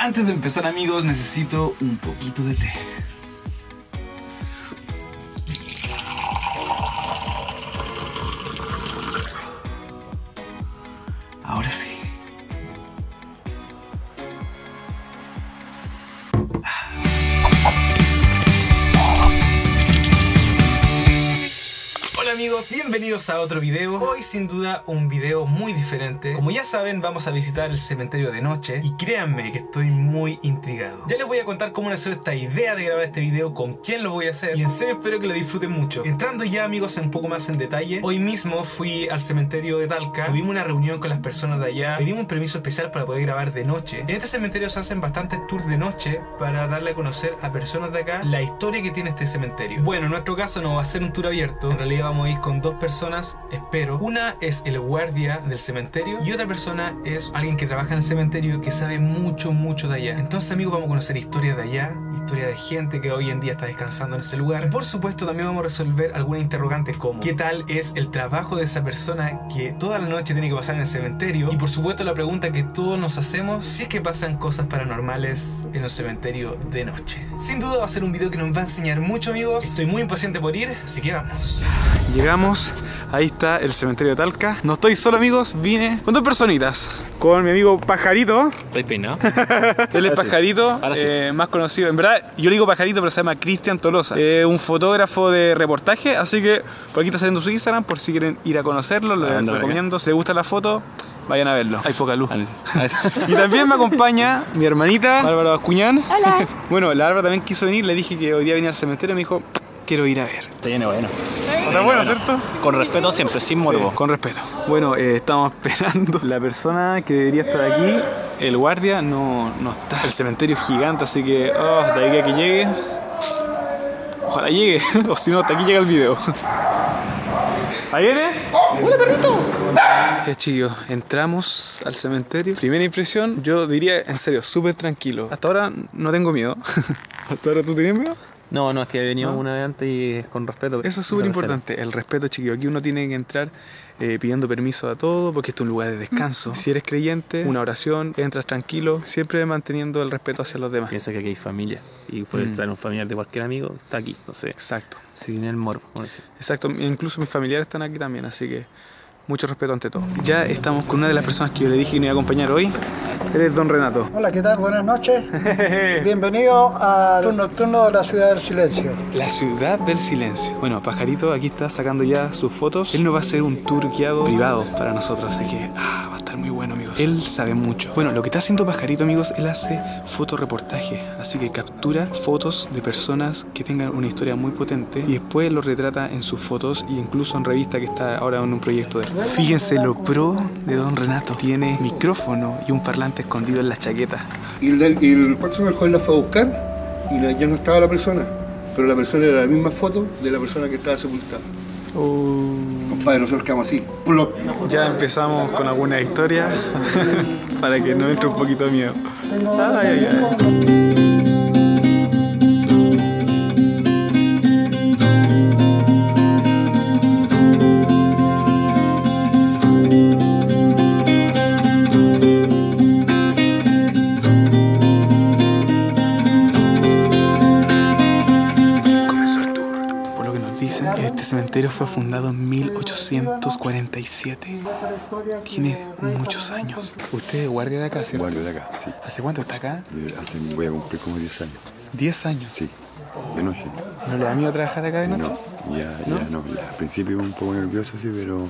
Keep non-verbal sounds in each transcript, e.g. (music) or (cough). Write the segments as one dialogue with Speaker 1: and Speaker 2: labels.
Speaker 1: Antes de empezar amigos necesito un poquito de té. A otro video. Hoy sin duda un video muy diferente. Como ya saben, vamos a visitar el cementerio de noche y créanme que estoy muy intrigado. Ya les voy a contar cómo nació esta idea de grabar este video, con quién lo voy a hacer y en serio espero que lo disfruten mucho. Entrando ya amigos un poco más en detalle, hoy mismo fui al cementerio de Talca, tuvimos una reunión con las personas de allá, pedimos un permiso especial para poder grabar de noche. En este cementerio se hacen bastantes tours de noche para darle a conocer a personas de acá la historia que tiene este cementerio. Bueno, en nuestro caso no va a ser un tour abierto, en realidad vamos a ir con dos personas, espero. Una es el guardia del cementerio y otra persona es alguien que trabaja en el cementerio y que sabe mucho, mucho de allá. Entonces, amigos, vamos a conocer historias de allá, historia de gente que hoy en día está descansando en ese lugar. Y por supuesto, también vamos a resolver alguna interrogante como ¿qué tal es el trabajo de esa persona que toda la noche tiene que pasar en el cementerio? Y por supuesto, la pregunta que todos nos hacemos, si es que pasan cosas paranormales en el cementerio de noche. Sin duda va a ser un video que nos va a enseñar mucho, amigos. Estoy muy impaciente por ir, así que vamos. Llegamos, ahí está el cementerio de Talca. No estoy solo, amigos, vine con dos personitas. Con mi amigo Pajarito.
Speaker 2: ¿Estáis peinado? (laughs)
Speaker 1: Él es Pajarito,
Speaker 2: sí.
Speaker 1: eh, más conocido. En verdad, yo le digo Pajarito, pero se llama Cristian Tolosa. Eh, un fotógrafo de reportaje, así que por aquí está saliendo su Instagram, por si quieren ir a conocerlo, lo
Speaker 2: Ah, anda por
Speaker 1: recomiendo. Si les gusta la foto, vayan a verlo. Hay poca luz. (laughs) Y también me acompaña mi hermanita, Bárbara Bascuñán.
Speaker 3: Hola. (laughs)
Speaker 1: Bueno, la Bárbara también quiso venir, le dije que hoy día venía al cementerio y me dijo, quiero ir a ver.
Speaker 2: Está lleno bueno.
Speaker 1: Está bueno, ¿cierto?
Speaker 2: Con respeto siempre, sin morbo.
Speaker 1: Sí, con respeto. Bueno, eh, estamos esperando. La persona que debería estar aquí, el guardia, no, no está. El cementerio es gigante, así que oh, de ahí a que llegue. Ojalá llegue, (laughs) o si no, hasta aquí llega el video. ¿Ahí viene? ¡Hola, perrito! Eh, chicos, entramos al cementerio. Primera impresión, yo diría en serio, súper tranquilo. Hasta ahora no tengo miedo. (laughs) ¿Hasta ahora tú tienes miedo?
Speaker 2: No, no, es que venimos una vez antes y es con respeto.
Speaker 1: Eso es súper importante, el respeto, chiquillo. Aquí uno tiene que entrar eh, pidiendo permiso a todo, porque este es un lugar de descanso. Si eres creyente, una oración, entras tranquilo, siempre manteniendo el respeto hacia los demás.
Speaker 2: Piensa que aquí hay familia. Y puede
Speaker 1: Mm.
Speaker 2: estar un familiar de cualquier amigo, está aquí, no sé.
Speaker 1: Exacto,
Speaker 2: Si viene el morbo,
Speaker 1: exacto. Incluso mis familiares están aquí también, así que mucho respeto ante todo. Ya estamos con una de las personas que yo le dije que me iba a acompañar hoy. Eres Don Renato.
Speaker 4: Hola, ¿qué tal? Buenas noches. (laughs) Bienvenido al tour nocturno de la Ciudad del Silencio.
Speaker 1: La ciudad del silencio. Bueno, Pajarito aquí está sacando ya sus fotos. Él nos va a hacer un tour guiado privado para nosotros, así que ah, amigos. Él sabe mucho. Bueno, lo que está haciendo Pajarito, amigos, él hace fotoreportaje, así que captura fotos de personas que tengan una historia muy potente y después lo retrata en sus fotos e incluso en revista que está ahora en un proyecto de él. Fíjense lo pro de Don Renato. Tiene micrófono y un parlante escondido en la chaqueta.
Speaker 5: Y el, y el próximo joven la fue a buscar y ya no estaba la persona. Pero la persona era la misma foto de la persona que estaba sepultada. Compadre, nosotros quedamos así.
Speaker 1: Ya empezamos con alguna historia (laughs) para que no entre un poquito de miedo. Cementerio fue fundado en 1847. Tiene muchos años. ¿Usted es guardia de acá, cierto?
Speaker 6: Guardia de acá, sí.
Speaker 1: ¿Hace cuánto está acá?
Speaker 6: Eh, hace- voy a cumplir como 10 años.
Speaker 1: 10 años.
Speaker 6: Sí, de noche.
Speaker 1: ¿No le da miedo trabajar acá de noche?
Speaker 6: No, ya, ya no. ya. Al principio un poco nervioso, sí, pero,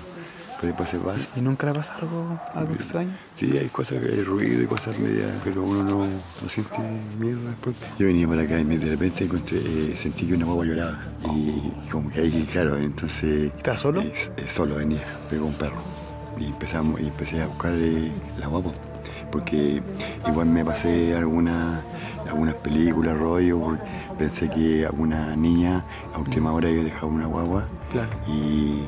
Speaker 6: pero después se pasa.
Speaker 1: ¿Y nunca le pasa algo, algo extraño?
Speaker 6: Sí, hay cosas que hay ruido y cosas medias, pero uno no, no siente miedo después. Yo venía para acá y de repente encontré, eh, sentí que una guagua lloraba. Y como que ahí, claro, entonces...
Speaker 1: ¿Estás solo?
Speaker 6: eh, eh, solo venía, pegó un perro. Y empezamos, y empecé a buscar eh, la guagua. Porque igual me pasé alguna, algunas películas, rollo, porque pensé que alguna niña a última hora había dejado una guagua.
Speaker 1: Claro.
Speaker 6: Y,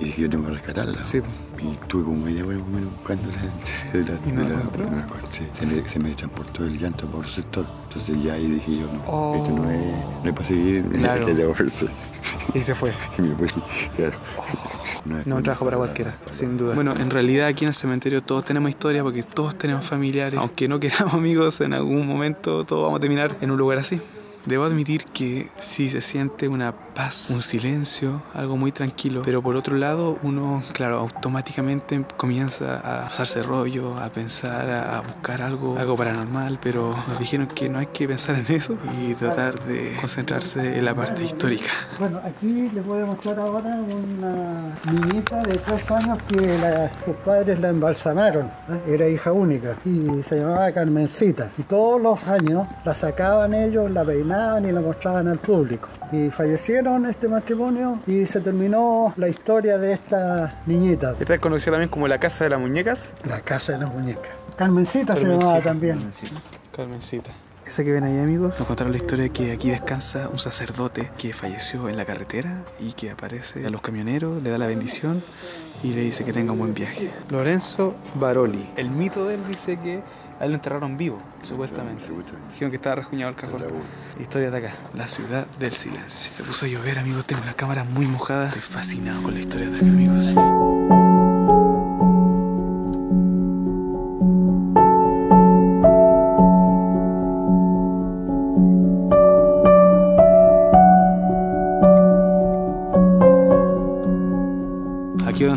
Speaker 6: y dije, yo tengo que rescatarla.
Speaker 1: Sí.
Speaker 6: Y estuve como media hora más o menos buscándola. (laughs) De la,
Speaker 1: ¿Y no
Speaker 6: de
Speaker 1: la.
Speaker 6: Se me, se me transportó el llanto por otro sector. Entonces ya ahí dije yo, no,
Speaker 1: Oh.
Speaker 6: esto no es, no es para (laughs) seguir.
Speaker 1: Claro. Y se fue. (laughs)
Speaker 6: Y me fui, claro. No
Speaker 1: No un trabajo para cualquiera, sin duda. Bueno, en realidad aquí en el cementerio todos tenemos historia porque todos tenemos familiares. Aunque no queramos amigos, en algún momento todos vamos a terminar en un lugar así. Debo admitir que sí se siente una paz, un silencio, algo muy tranquilo. Pero por otro lado, uno, claro, automáticamente comienza a pasarse rollo, a pensar, a buscar algo, algo paranormal. Pero nos dijeron que no hay que pensar en eso y tratar de concentrarse en la parte histórica.
Speaker 4: Bueno, aquí les voy a mostrar ahora una niñita de tres años que la- sus padres la embalsamaron. ¿eh? Era hija única y se llamaba Carmencita. Y todos los años la sacaban ellos, la peinaban y la mostraban al público. Y fallecieron este matrimonio y se terminó la historia de esta niñita.
Speaker 1: Esta es conocida también como la Casa de las Muñecas.
Speaker 4: La casa de las muñecas. Carmencita, se llamaba también.
Speaker 1: Carmencita. Esa que ven ahí, amigos, nos contaron la historia de que aquí descansa un sacerdote que falleció en la carretera y que aparece a los camioneros, le da la bendición y le dice que tenga un buen viaje. Lorenzo Baroli. El mito de él dice que a él lo enterraron vivo, supuestamente. Dijeron que estaba rejuñado el cajón. Historia de acá, la ciudad del silencio. Se puso a llover, amigos, tengo la cámara muy mojada. Estoy fascinado con la historia de acá, amigos.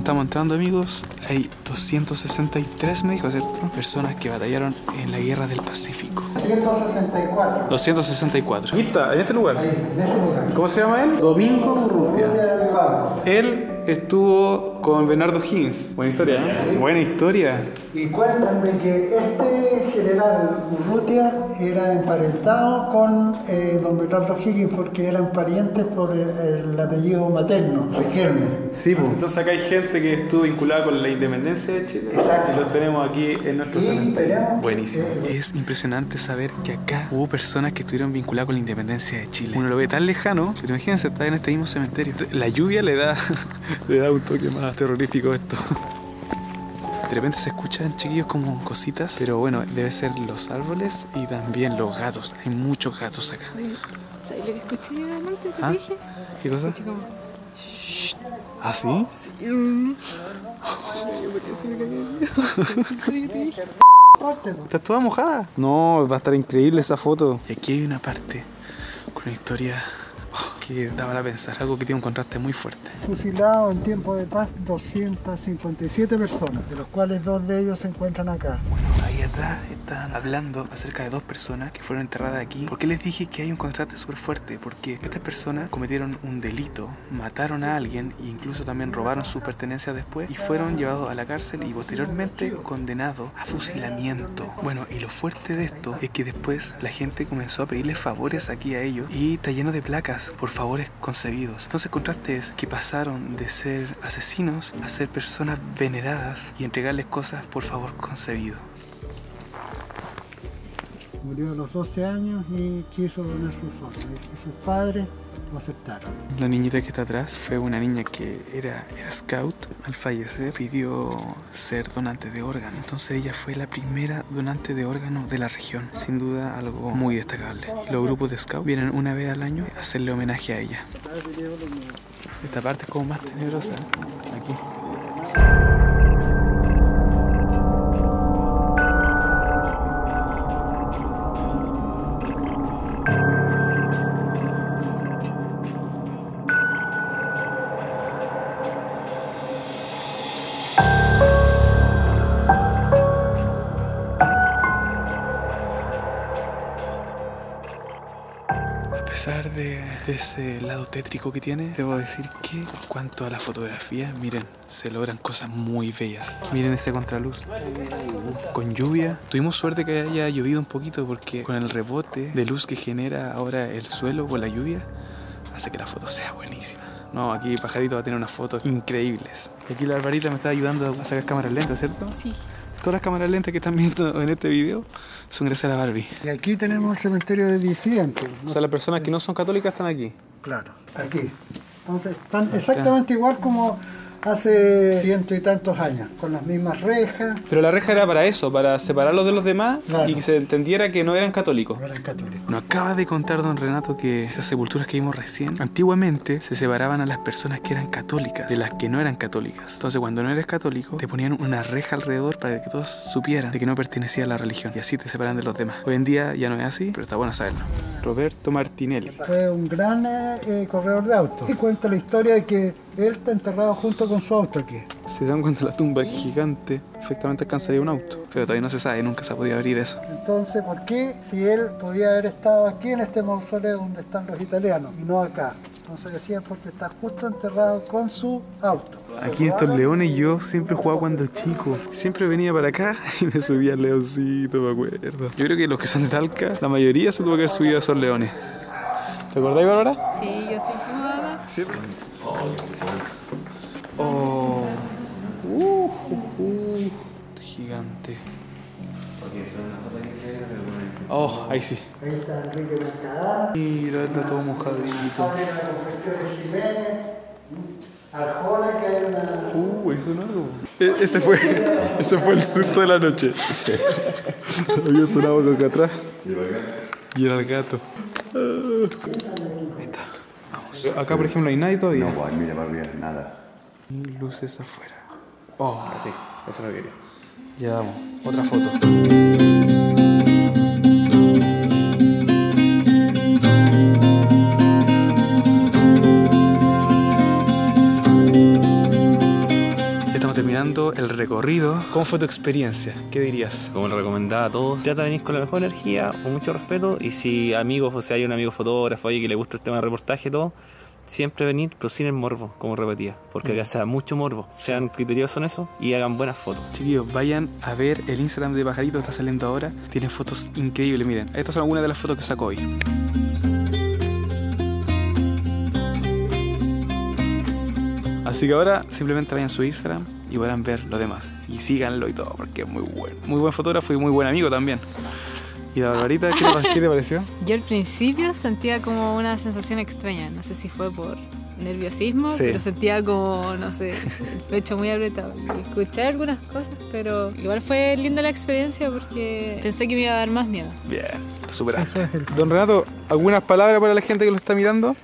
Speaker 1: Estamos entrando, amigos, hay 263, me dijo, ¿cierto? Personas que batallaron en la guerra del Pacífico.
Speaker 4: 164.
Speaker 1: 264. Ahí está, en este lugar.
Speaker 4: Ahí, en ese lugar.
Speaker 1: ¿Cómo se llama él? Domingo Urrutia. Él estuvo con Bernardo Higgins. Buena historia, ¿eh? Buena historia.
Speaker 4: Y cuentan de que este general Urrutia era emparentado con eh, don Bernardo Higgins porque eran parientes por el, el apellido materno, Riquelme.
Speaker 1: Sí, pues. Entonces acá hay gente que estuvo vinculada con la independencia de Chile.
Speaker 4: Exacto.
Speaker 1: Y los tenemos aquí en nuestro cementerio. Buenísimo.
Speaker 4: eh,
Speaker 1: Es impresionante saber que acá hubo personas que estuvieron vinculadas con la independencia de Chile. Uno lo ve tan lejano, pero imagínense, está en este mismo cementerio. La lluvia le da, le da un toque más terrorífico esto. De repente se escuchan chiquillos como cositas, pero bueno, debe ser los árboles y también los gatos. Hay muchos gatos acá.
Speaker 3: ¿Sabes lo que escuché antes que
Speaker 1: ¿Ah?
Speaker 3: te dije?
Speaker 1: ¿Qué cosa?
Speaker 3: Como...
Speaker 1: ¿Ah, sí?
Speaker 3: Sí. (laughs) Sí, te dije.
Speaker 1: ¿Estás toda mojada? No, va a estar increíble esa foto. Y aquí hay una parte con una historia que daba a pensar, algo que tiene un contraste muy fuerte.
Speaker 4: Fusilados en tiempo de paz 257 personas, de los cuales dos de ellos se encuentran acá.
Speaker 1: Bueno, ahí atrás están hablando acerca de dos personas que fueron enterradas aquí. ¿Por qué les dije que hay un contraste súper fuerte? Porque estas personas cometieron un delito, mataron a alguien e incluso también robaron sus pertenencias después y fueron llevados a la cárcel y posteriormente condenados a fusilamiento. Bueno, y lo fuerte de esto es que después la gente comenzó a pedirle favores aquí a ellos y está lleno de placas por favores concebidos. Entonces el contraste es que pasaron de ser asesinos a ser personas veneradas y entregarles cosas por favor concebido.
Speaker 4: Murió a los 12 años y quiso donar sus órganos. Y sus padres lo aceptaron.
Speaker 1: La niñita que está atrás fue una niña que era, era scout. Al fallecer pidió ser donante de órganos. Entonces ella fue la primera donante de órganos de la región. Sin duda algo muy destacable. Y los grupos de scout vienen una vez al año a hacerle homenaje a ella. Esta parte es como más tenebrosa. ¿eh? Aquí. De, ese lado tétrico que tiene, debo decir que en cuanto a la fotografía, miren, se logran cosas muy bellas. Miren ese contraluz. Uh, con lluvia. Tuvimos suerte que haya llovido un poquito porque con el rebote de luz que genera ahora el suelo con la lluvia, hace que la foto sea buenísima. No, aquí Pajarito va a tener unas fotos increíbles. Aquí la Alvarita me está ayudando a sacar cámaras lentas, ¿cierto?
Speaker 3: Sí.
Speaker 1: Todas las cámaras lentas que están viendo en este video son gracias a la Barbie.
Speaker 4: Y aquí tenemos el cementerio de disidentes.
Speaker 1: O sea, las personas que no son católicas están aquí.
Speaker 4: Claro, aquí. Entonces están exactamente igual como hace ciento y tantos años, con las mismas rejas,
Speaker 1: Pero la reja era para eso, para separarlos de los demás
Speaker 4: Claro.
Speaker 1: y que se entendiera que no eran católicos.
Speaker 4: no eran católicos.
Speaker 1: Nos acaba de contar don Renato que esas sepulturas que vimos recién, antiguamente se separaban a las personas que eran católicas de las que no eran católicas. Entonces cuando no eres católico, te ponían una reja alrededor para que todos supieran de que no pertenecía a la religión y así te separan de los demás. Hoy en día ya no es así, pero está bueno saberlo. Roberto Martinelli.
Speaker 4: Fue un gran eh, eh, corredor de autos. Y cuenta la historia de que él está enterrado junto con su auto aquí.
Speaker 1: Se dan cuenta la tumba es gigante, perfectamente alcanzaría un auto. Pero todavía no se sabe, nunca se ha podido abrir eso.
Speaker 4: Entonces, ¿por qué si él podía haber estado aquí en este mausoleo donde están los italianos y no acá? Entonces decía porque está justo enterrado con su auto.
Speaker 1: Aquí estos leones yo siempre jugaba cuando chico. Siempre venía para acá (laughs) y me subía al leoncito, me acuerdo. Yo creo que los que son de Talca, la mayoría se tuvo que haber subido a esos leones. ¿Te acordáis, Bárbara?
Speaker 3: Sí, yo siempre jugaba.
Speaker 1: Siempre. Oh. Uh, uh, uh. Gigante. Oh, ahí sí.
Speaker 4: Ahí está Enrique Mercadal,
Speaker 1: Mira, está todo mojadito.
Speaker 4: Arjona, que hay una...
Speaker 1: Uh, ahí sonó algo. E- ese fue, ese fue el susto de la noche. Había sonado algo acá atrás. Y era el gato. Ah. Ahí está. Acá, por ejemplo, no hay nadie todavía.
Speaker 6: No, pues mira para arriba, nada.
Speaker 1: Y luces afuera. Oh, sí, eso lo quería. Ya vamos, otra foto. Recorrido. ¿Cómo fue tu experiencia? ¿Qué dirías?
Speaker 2: Como le recomendaba a todos, trata de venir con la mejor energía, con mucho respeto. Y si amigos, o sea, hay un amigo fotógrafo ahí que le gusta el tema de reportaje y todo, siempre venir, pero sin el morbo, como repetía. Porque acá sea mucho morbo. Sean criteriosos en eso y hagan buenas fotos.
Speaker 1: Chiquillos, vayan a ver el Instagram de Pajarito que está saliendo ahora. Tiene fotos increíbles, miren. Estas son algunas de las fotos que sacó hoy. Así que ahora simplemente vayan a su Instagram y podrán ver lo demás. Y síganlo y todo, porque es muy bueno. Muy buen fotógrafo y muy buen amigo también. Y la Barbarita, ¿qué, te- qué te pareció? (laughs)
Speaker 3: Yo al principio sentía como una sensación extraña. No sé si fue por nerviosismo,
Speaker 1: Sí.
Speaker 3: pero sentía como, no sé, el pecho muy apretado. Escuché algunas cosas, pero igual fue linda la experiencia porque pensé que me iba a dar más miedo.
Speaker 1: Bien, lo superaste. Don Renato, ¿algunas palabras para la gente que lo está mirando?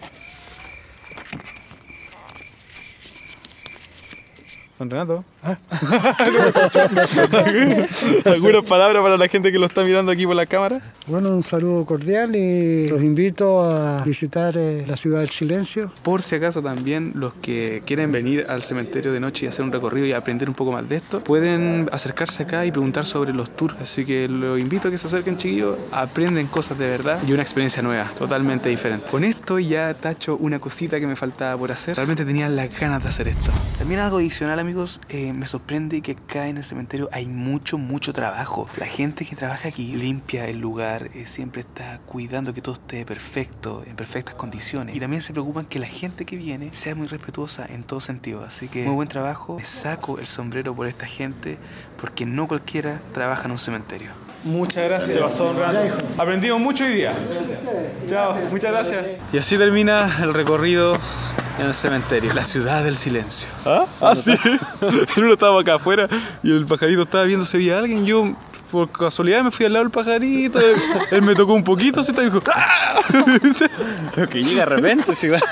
Speaker 1: Don Renato. (laughs) ¿Algunas palabras para la gente que lo está mirando aquí por la cámara?
Speaker 4: Bueno, un saludo cordial y los invito a visitar eh, la ciudad del silencio.
Speaker 1: Por si acaso también los que quieren venir al cementerio de noche y hacer un recorrido y aprender un poco más de esto, pueden acercarse acá y preguntar sobre los tours. Así que los invito a que se acerquen chiquillos, aprenden cosas de verdad y una experiencia nueva, totalmente diferente. Con esto ya tacho una cosita que me faltaba por hacer. Realmente tenía las ganas de hacer esto. También algo adicional amigos, eh, me sorprende que acá en el cementerio hay mucho, mucho trabajo. La gente que trabaja aquí limpia el lugar, eh, siempre está cuidando que todo esté perfecto, en perfectas condiciones. Y también se preocupan que la gente que viene sea muy respetuosa en todo sentido. Así que muy buen trabajo. Saco el sombrero por esta gente porque no cualquiera trabaja en un cementerio. Muchas gracias, se pasó un rato. Aprendimos mucho hoy día. Chao, muchas gracias. Y así termina el recorrido en el cementerio, la ciudad del silencio. ¿Ah? Ah, sí. (laughs) Uno estaba acá afuera y el pajarito estaba viendo si había alguien. Yo, por casualidad, me fui al lado del pajarito. Él, él me tocó un poquito, así y dijo. ¡Ah!
Speaker 2: que llega de repente, si va. (laughs)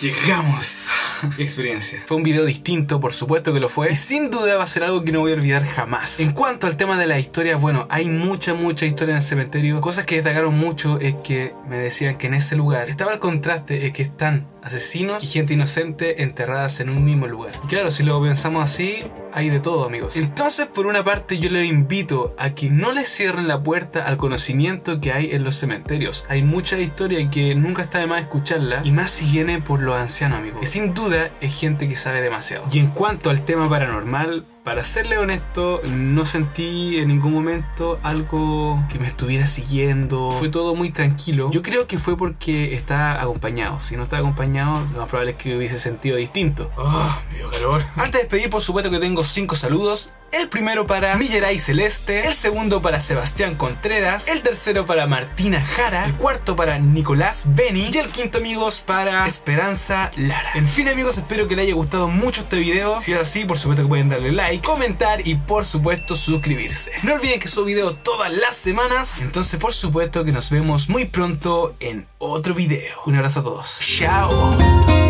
Speaker 1: Llegamos. (laughs) Experiencia. Fue un video distinto, por supuesto que lo fue. Y sin duda va a ser algo que no voy a olvidar jamás. En cuanto al tema de las historias, bueno, hay mucha, mucha historia en el cementerio. Cosas que destacaron mucho es que me decían que en ese lugar estaba el contraste, es que están asesinos y gente inocente enterradas en un mismo lugar. Y claro, si lo pensamos así, hay de todo, amigos. Entonces, por una parte, yo les invito a que no les cierren la puerta al conocimiento que hay en los cementerios. Hay mucha historia que nunca está de más escucharla, y más si viene por los ancianos, amigos. Que sin duda es gente que sabe demasiado. Y en cuanto al tema paranormal, para serle honesto, no sentí en ningún momento algo que me estuviera siguiendo. Fue todo muy tranquilo. Yo creo que fue porque estaba acompañado. Si no estaba acompañado, lo más probable es que hubiese sentido distinto. Oh, me dio calor. Antes de despedir, por supuesto que tengo cinco saludos. El primero para Milleray Celeste, el segundo para Sebastián Contreras, el tercero para Martina Jara, el cuarto para Nicolás Beni y el quinto amigos para Esperanza Lara. En fin amigos, espero que les haya gustado mucho este video. Si es así, por supuesto que pueden darle like, comentar y por supuesto suscribirse. No olviden que subo video todas las semanas, entonces por supuesto que nos vemos muy pronto en otro video. Un abrazo a todos. Chao.